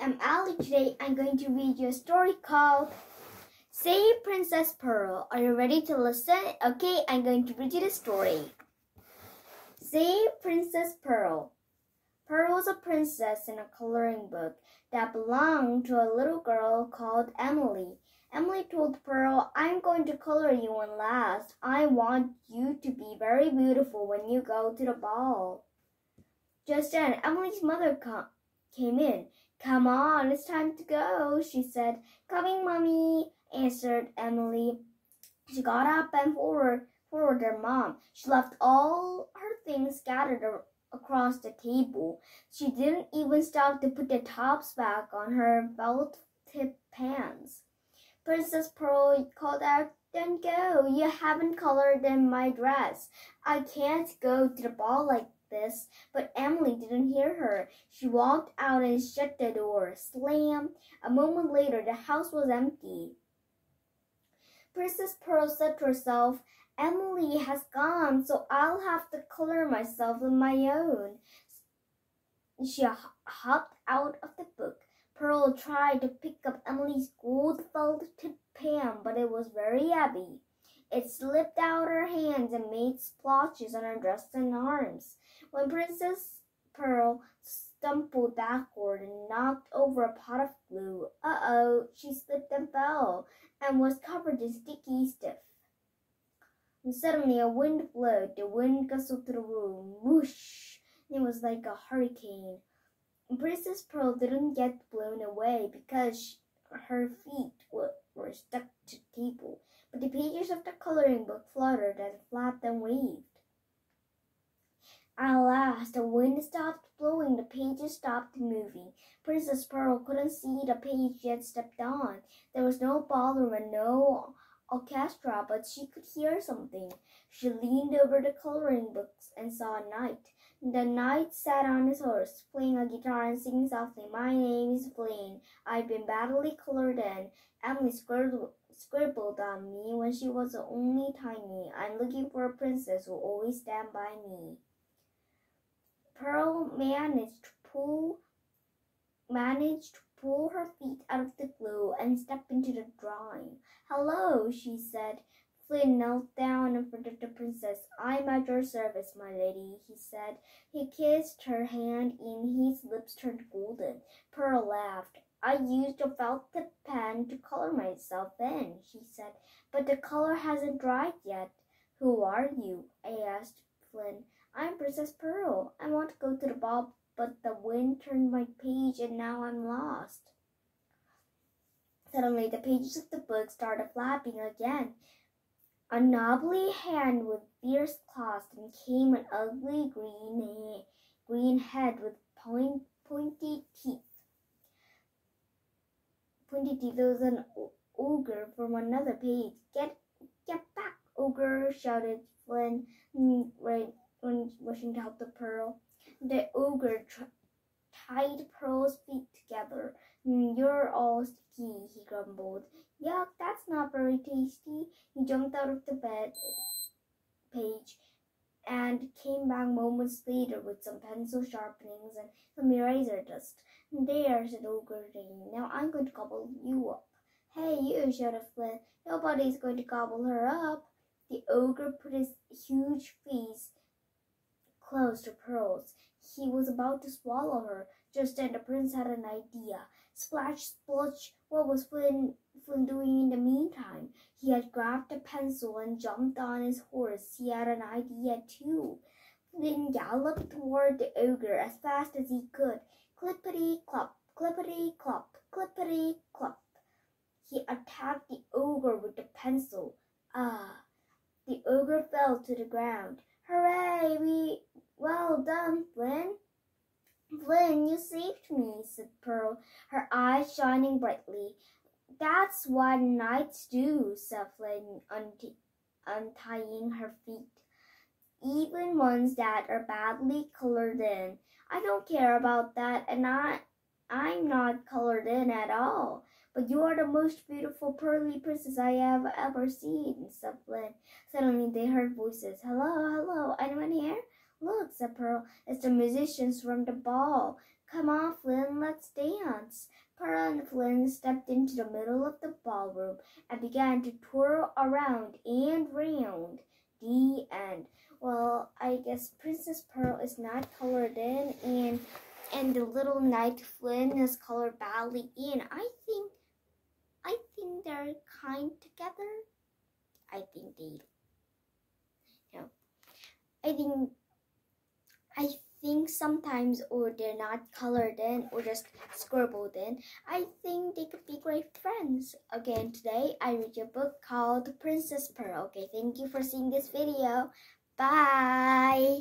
am Elly. Today I'm going to read you a story called Save Princess Pearl. Are you ready to listen? Okay, I'm going to read you the story. Save Princess Pearl. Pearl was a princess in a coloring book that belonged to a little girl called Emily. Emily told Pearl, I'm going to color you one last. I want you to be very beautiful when you go to the ball. Just then, Emily's mother came in. Come on, it's time to go, she said. Coming, Mummy, answered Emily. She got up and forward, forward her mom. She left all her things scattered across the table. She didn't even stop to put the tops back on her belt tip pants. Princess Pearl called out, Then go. You haven't colored in my dress. I can't go to the ball like this, but Emily didn't hear her. She walked out and shut the door. Slam! A moment later, the house was empty. Princess Pearl said to herself, Emily has gone, so I'll have to color myself with my own. She hopped out of the book. Pearl tried to pick up Emily's gold felt tip pan, but it was very heavy. It slipped out her hands and made splotches on her dress and arms. When Princess Pearl stumbled backward and knocked over a pot of glue, uh-oh, she slipped and fell and was covered in sticky stuff. And suddenly a wind blew. The wind gustled through the room. Whoosh! It was like a hurricane. Princess Pearl didn't get blown away because her feet were, stuck to table but the pages of the coloring book fluttered and flapped and waved. At last, the wind stopped blowing, the pages stopped moving. Princess Pearl couldn't see the page she had stepped on. There was no ballroom and no orchestra, but she could hear something. She leaned over the coloring books and saw a knight. The knight sat on his horse, playing a guitar and singing softly, My name is Flynn. I've been badly colored in. Emily scribbled on me when she was only tiny. I'm looking for a princess who will always stand by me. Pearl managed to pull managed pull her feet out of the glue and step into the drawing. Hello, she said. Flynn knelt down in front of the princess. I'm at your service, my lady, he said. He kissed her hand and his lips turned golden. Pearl laughed. I used a felt tip pen to color myself in, she said, but the color hasn't dried yet. Who are you? I asked Flynn. I'm Princess Pearl. I want to go to the ball, but the wind turned my page and now I'm lost. Suddenly, the pages of the book started flapping again. A knobbly hand with fierce claws and came an ugly green, green head with point, pointy teeth. Pointy teeth was an ogre from another page. Get, get back, ogre! shouted Flynn, right wishing to help the pearl. The ogre tied Pearl's feet together. Mm, you're all sticky, he grumbled. Yuck, that's not very tasty. He jumped out of the bed page and came back moments later with some pencil sharpenings and some eraser dust. There, said Ogre Dane. Now I'm going to gobble you up. Hey, you, shouted Flynn. Nobody's going to gobble her up. The ogre put his huge face close to Pearl's. He was about to swallow her. Just then the prince had an idea. Splash, splotch, what was Flynn, Flynn doing in the meantime? He had grabbed a pencil and jumped on his horse. He had an idea too. Flynn galloped toward the ogre as fast as he could. Clippity clop, clippity clop, clippity clop. He attacked the ogre with the pencil. Ah! The ogre fell to the ground. Hooray! We well done, Flynn. Flynn, you saved me, said Pearl, her eyes shining brightly. That's what knights do, said Flynn, untying her feet. Even ones that are badly colored in. I don't care about that, and I, I'm not colored in at all. But you are the most beautiful pearly princess I have ever seen, said Flynn. Suddenly they heard voices. Hello, hello, anyone here? Look, said Pearl, it's the musicians from the ball. Come on, Flynn, let's dance. Pearl and Flynn stepped into the middle of the ballroom and began to twirl around and round. The end. Well, I guess Princess Pearl is not colored in and and the little knight Flynn is colored badly in. I think I think they're kind together. I think they no. I think I think sometimes or they're not colored in or just scribbled in. I think they could be great friends. Again, today I read a book called Princess Pearl. Okay, thank you for seeing this video. Bye.